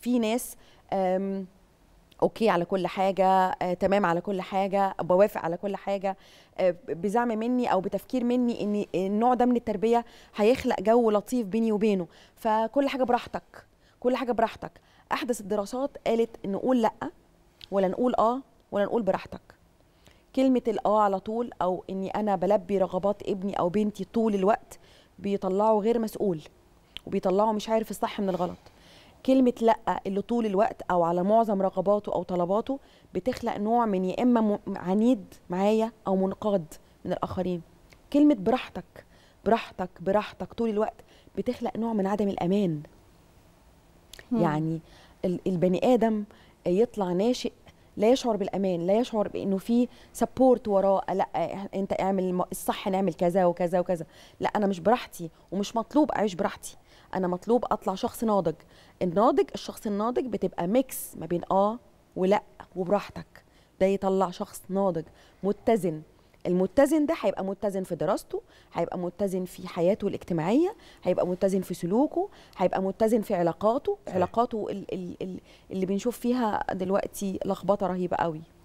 في ناس okay على كل حاجة آه، تمام على كل حاجة بوافق على كل حاجة آه، بزعم مني أو بتفكير مني إن النوع ده من التربية هيخلق جو لطيف بيني وبينه. فكل حاجة براحتك كل حاجة براحتك. أحدث الدراسات قالت نقول لأ ولا نقول آه ولا نقول براحتك. كلمة الاه على طول أو إني أنا بلبي رغبات ابني أو بنتي طول الوقت بيطلعوا غير مسؤول وبيطلعوا مش عارف الصح من الغلط. كلمة لأ اللي طول الوقت أو على معظم رغباته أو طلباته بتخلق نوع من يا إما م- عنيد معايا أو منقاد من الآخرين. كلمة براحتك براحتك براحتك طول الوقت بتخلق نوع من عدم الأمان. مم. يعني ال- البني آدم يطلع ناشئ لا يشعر بالأمان لا يشعر بإنه في سبورت وراه لأ أنت اعمل الصح نعمل كذا وكذا وكذا. لأ أنا مش براحتي ومش مطلوب أعيش براحتي. أنا مطلوب أطلع شخص ناضج. الناضج الشخص الناضج بتبقى ميكس ما بين آه ولا وبراحتك. ده يطلع شخص ناضج متزن. المتزن ده هيبقى متزن في دراسته هيبقى متزن في حياته الاجتماعية هيبقى متزن في سلوكه هيبقى متزن في علاقاته. علاقاته ال- ال- اللي بنشوف فيها دلوقتي لخبطة رهيبة قوي.